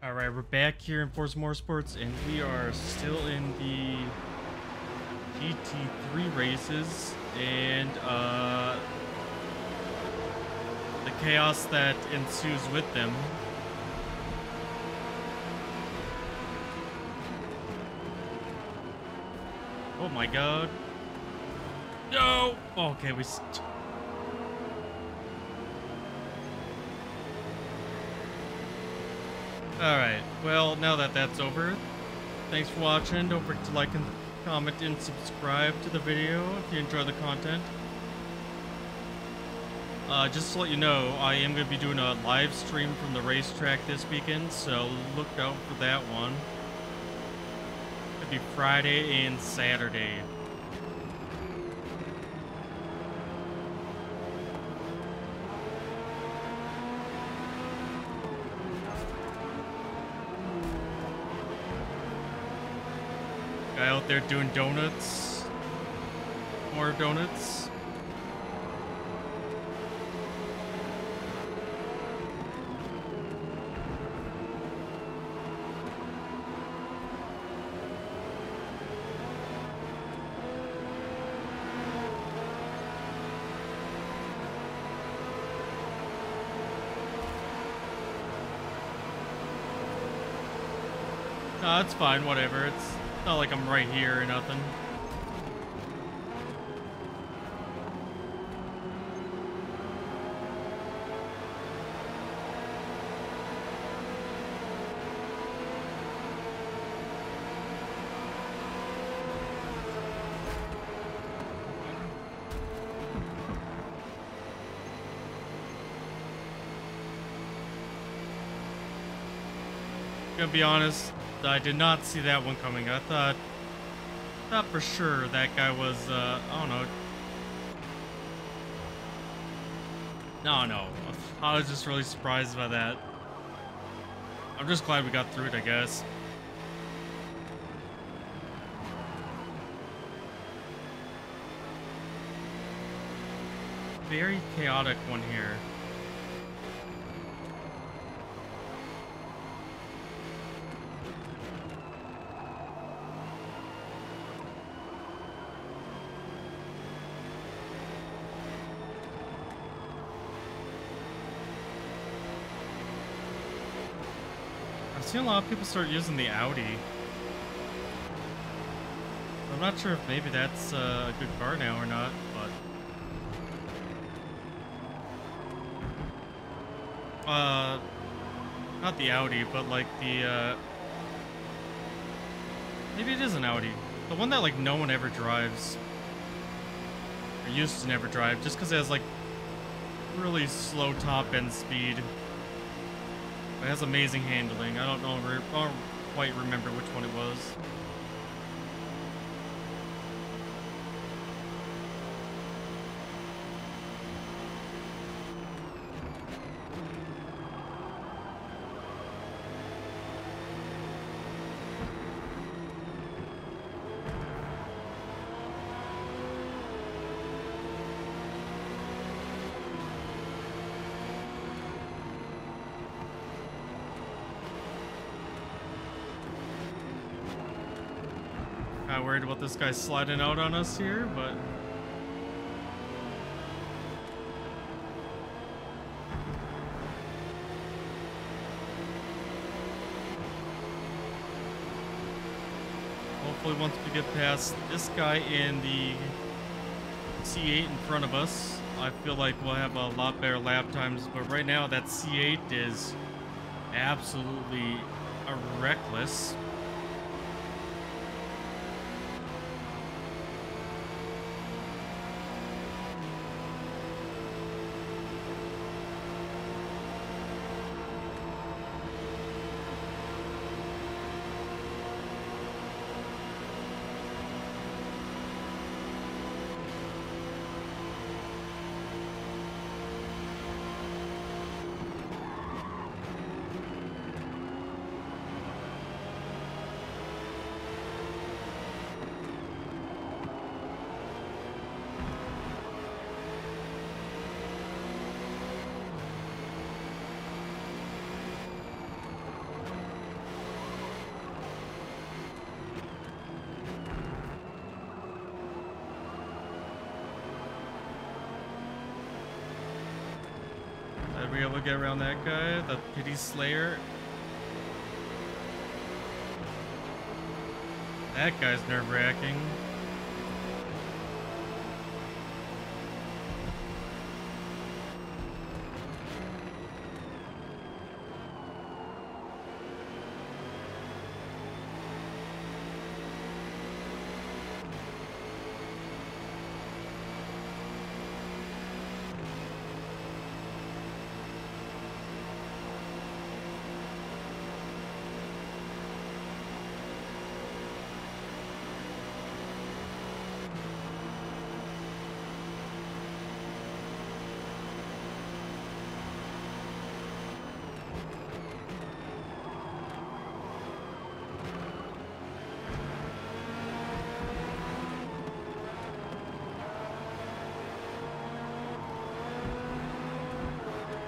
All right, we're back here in Forza Motorsports, and we are still in the GT3 races, and uh, the chaos that ensues with them. Oh my god. No! Okay, we... Alright, well, now that that's over, thanks for watching. Don't forget to like and comment and subscribe to the video if you enjoy the content. Uh, just to let you know, I am going to be doing a live stream from the racetrack this weekend, so look out for that one. It'll be Friday and Saturday. Out there doing donuts. More donuts. No, it's fine, whatever. It's not like I'm right here or nothing. Be honest, I did not see that one coming. I thought, thought for sure that guy was, uh, I don't know. No, no. I was just really surprised by that. I'm just glad we got through it, I guess. Very chaotic one here. Seen a lot of people start using the Audi. I'm not sure if maybe that's uh, a good car now or not, but... Uh, not the Audi, but like the, uh... Maybe it is an Audi. The one that like no one ever drives. Or used to never drive, just because it has like really slow top end speed. It has amazing handling. I don't know, I don't quite remember which one it was. Kinda worried about this guy sliding out on us here, but... Hopefully once we get past this guy in the C8 in front of us, I feel like we'll have a lot better lap times, but right now that C8 is absolutely reckless. We'll get around that guy, the pity slayer. That guy's nerve-wracking.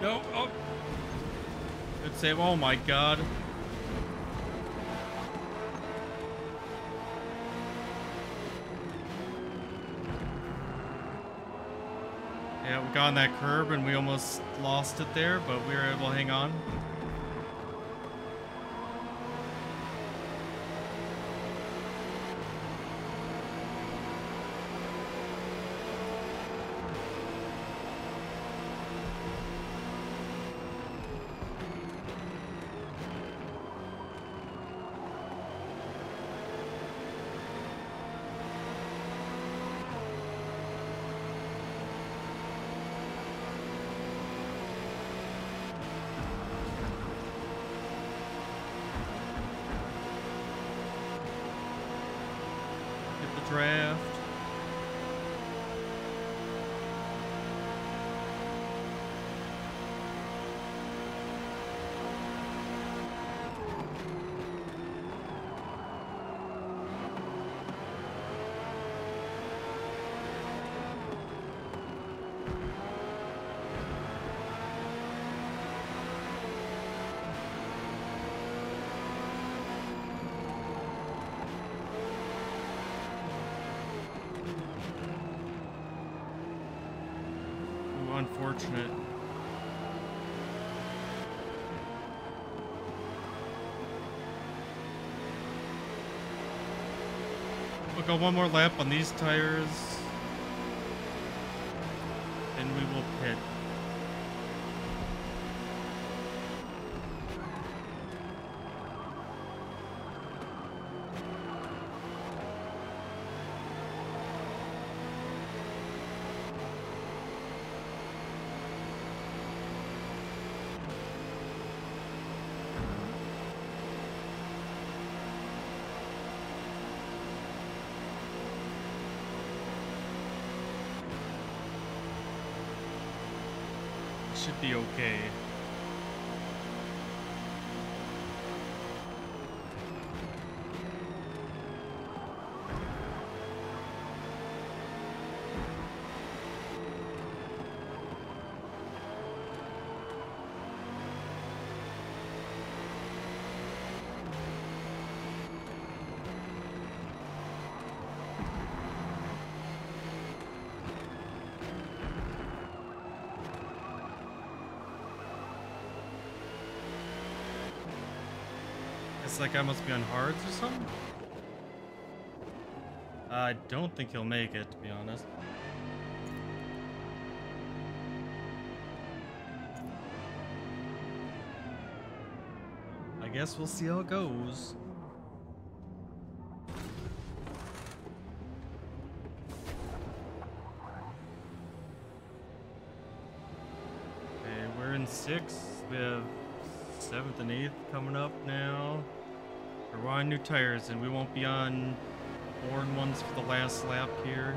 No, oh. Good save. Oh my god. Yeah, we got on that curb and we almost lost it there, but we were able to hang on. Unfortunate. We'll go one more lap on these tires. Then we will pit. Should be okay. It's like I must be on hards or something? I don't think he'll make it, to be honest. I guess we'll see how it goes. Okay, we're in sixth. We have seventh and eighth coming up now. We're on new tires, and we won't be on worn ones for the last lap here.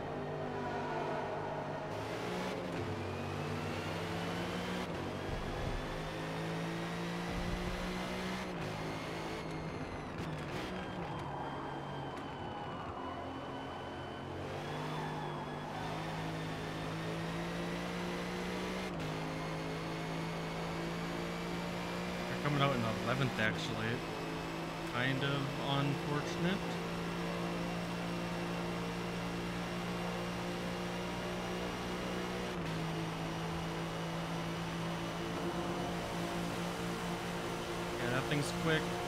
They're coming out in 11th, actually kind of unfortunate. Yeah, that thing's quick.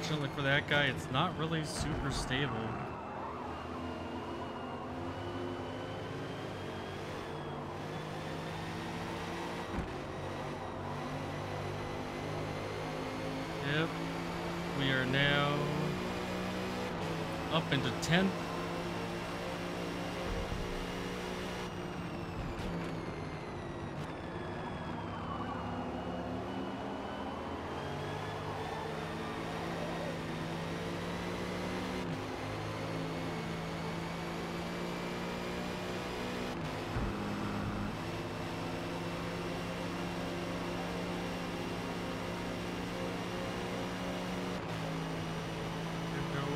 Fortunately for that guy, it's not really super stable. Yep. We are now up into 10th. There we go.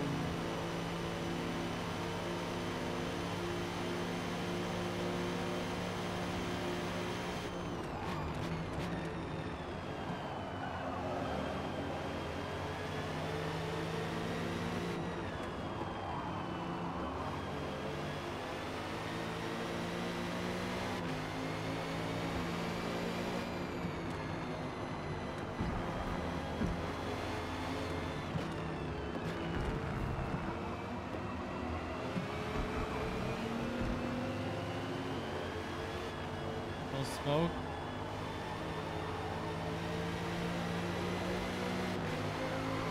Little smoke.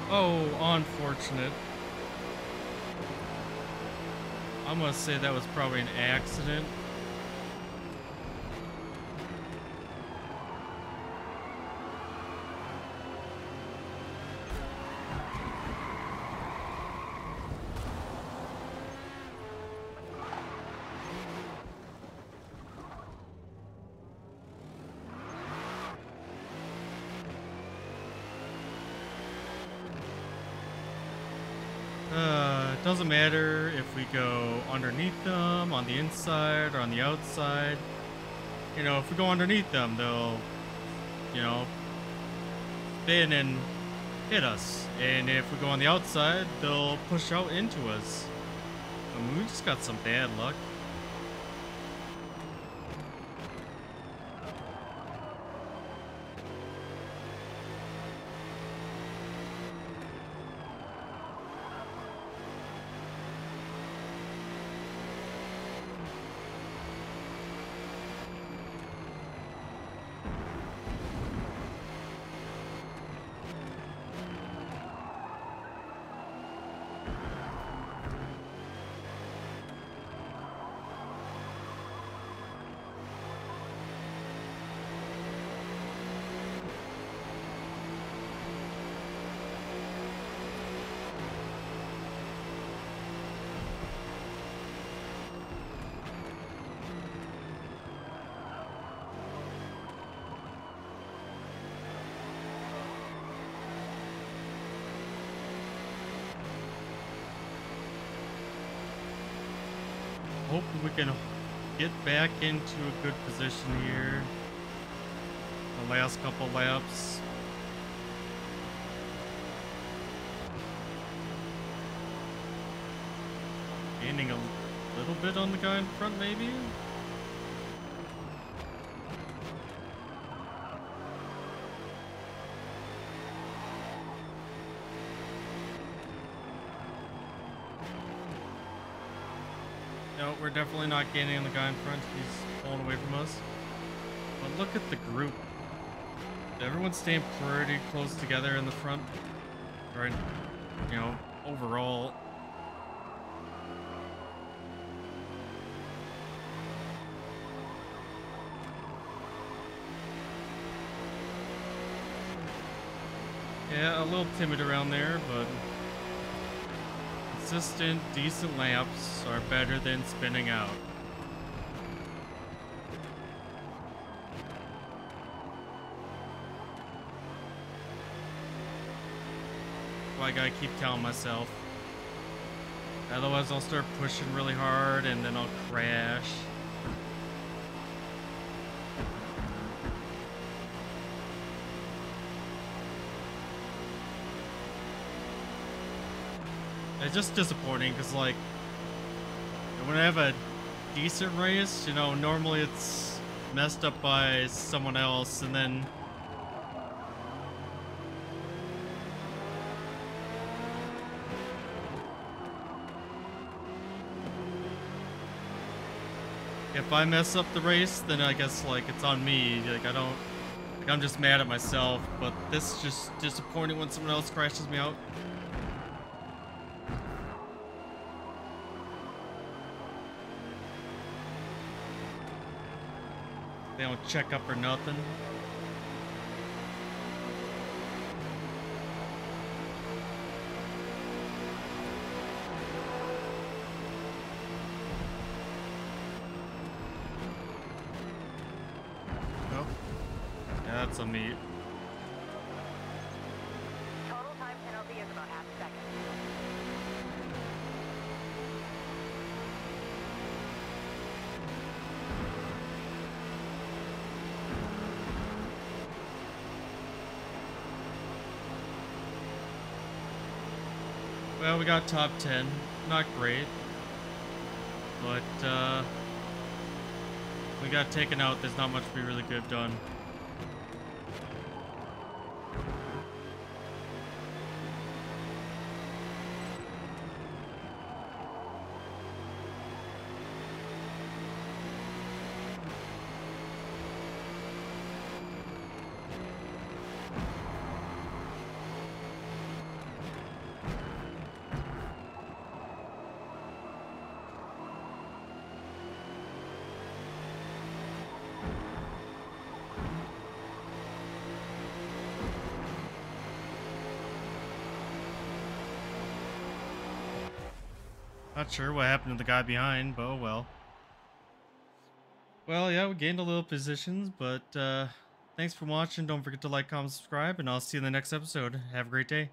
Oh, unfortunate. I'm gonna say that was probably an accident. Uh, it doesn't matter if we go underneath them, on the inside, or on the outside. You know, if we go underneath them, they'll, you know, spin and hit us. And if we go on the outside, they'll push out into us. I mean, we just got some bad luck. Hope we can get back into a good position here. The last couple laps. Gaining a little bit on the guy in front, maybe? No, we're definitely not gaining on the guy in front. He's pulling away from us. But look at the group. Everyone's staying pretty close together in the front. Right, you know, overall. Yeah, a little timid around there, but consistent, decent laps are better than spinning out. Like I keep telling myself. Otherwise, I'll start pushing really hard and then I'll crash. It's just disappointing because, like, when I have a decent race, you know, normally it's messed up by someone else, and then if I mess up the race, then I guess like it's on me. Like I don't, like I'm just mad at myself. But this is just disappointing when someone else crashes me out. They don't check up or nothing. Yeah, that's a meat. Well, we got top 10. Not great. But, uh... We got taken out. There's not much we really could have done. Not sure what happened to the guy behind, but oh well. Well, yeah, we gained a little positions, but uh, thanks for watching. Don't forget to like, comment, subscribe, and I'll see you in the next episode. Have a great day.